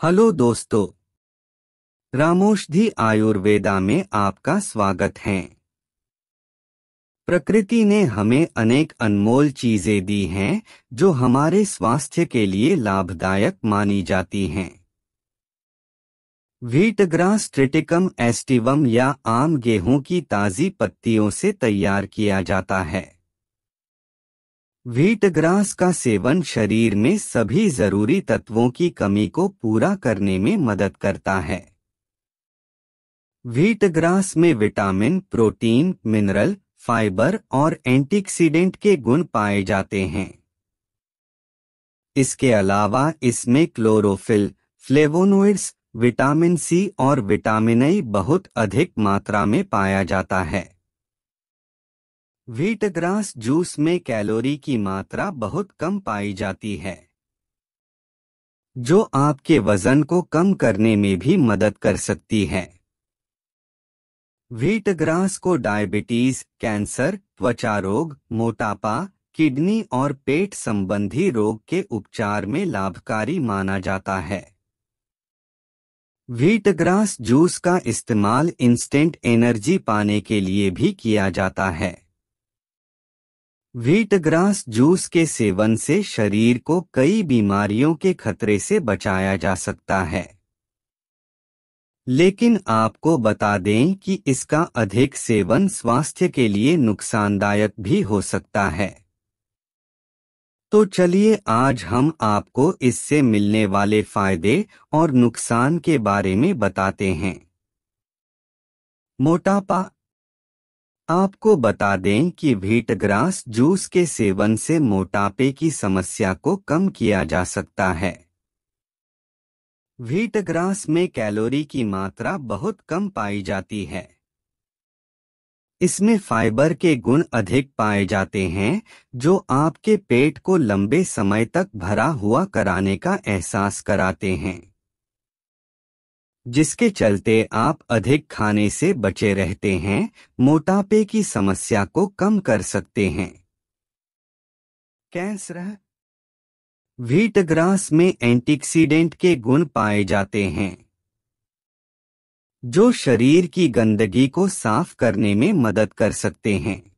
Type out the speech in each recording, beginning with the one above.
Hello दोस्तों। रामोषधि आयुर्वेदा में आपका स्वागत है। प्रकृति ने हमें अनेक अनमोल चीज़ें दी हैं, जो हमारे स्वास्थ्य के लिए लाभदायक मानी जाती हैं। व्हीटग्रास ट्रिटिकम एस्टिवम या आम गेहूँ की ताजी पत्तियों से तैयार किया जाता है। व्हीट ग्रास का सेवन शरीर में सभी ज़रूरी तत्वों की कमी को पूरा करने में मदद करता है। व्हीट ग्रास में विटामिन, प्रोटीन, मिनरल, फाइबर और एंटीऑक्सीडेंट के गुण पाए जाते हैं। इसके अलावा इसमें क्लोरोफिल, फ्लेवोनोइड्स, विटामिन सी और विटामिन ई बहुत अधिक मात्रा में पाया जाता है। व्हीट ग्रास जूस में कैलोरी की मात्रा बहुत कम पाई जाती है। जो आपके वज़न को कम करने में भी मदद कर सकती है। व्हीट ग्रास को डायबिटीज़, कैंसर त्वचा रोग मोटापा, किडनी और पेट संबंधी रोग के उपचार में लाभकारी माना जाता है। व्हीट ग्रास जूस का इस्तेमाल इंस्टेंट एनर्जी पाने के लिए भी किया जाता है। व्हीट ग्रास जूस के सेवन से शरीर को कई बीमारियों के खतरे से बचाया जा सकता है। लेकिन आपको बता दें कि इसका अधिक सेवन स्वास्थ्य के लिए नुकसानदायक भी हो सकता है। तो चलिए आज हम आपको इससे मिलने वाले फ़ायदे और नुकसान के बारे में बताते हैं। मोटापा आपको बता दें कि व्हीट ग्रास जूस के सेवन से मोटापे की समस्या को कम किया जा सकता है। व्हीट ग्रास में कैलोरी की मात्रा बहुत कम पाई जाती है। इसमें फाइबर के गुण अधिक पाए जाते हैं, जो आपके पेट को लंबे समय तक भरा हुआ कराने का एहसास कराते हैं। जिसके चलते आप अधिक खाने से बचे रहते हैं, मोटापे की समस्या को कम कर सकते हैं। कैंसर व्हीट ग्रास में एंटीऑक्सीडेंट के गुण पाए जाते हैं, जो शरीर की गंदगी को साफ़ करने में मदद कर सकते हैं।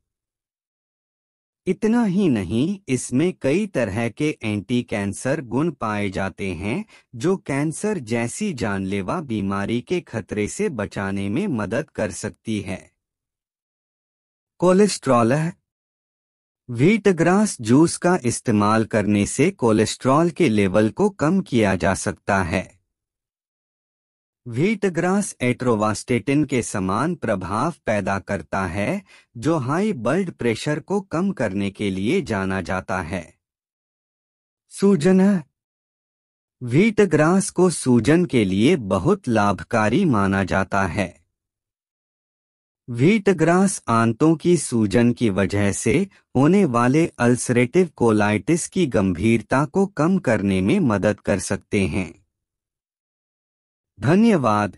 इतना ही नहीं, इसमें कई तरह के एंटी कैंसर गुण पाए जाते हैं, जो कैंसर जैसी जानलेवा बीमारी के खतरे से बचाने में मदद कर सकती है। कोलेस्ट्रॉल व्हीट ग्रास जूस का इस्तेमाल करने से कोलेस्ट्रॉल के लेवल को कम किया जा सकता है। व्हीट ग्रास एट्रोवास्टेटिन के समान प्रभाव पैदा करता है, जो हाई ब्लड प्रेशर को कम करने के लिए जाना जाता है। सूजन व्हीटग्रास को सूजन के लिए बहुत लाभकारी माना जाता है। व्हीटग्रास आंतों की सूजन की वजह से होने वाले अल्सरेटिव कोलाइटिस की गंभीरता को कम करने में मदद कर सकते हैं। ધન્યવાદ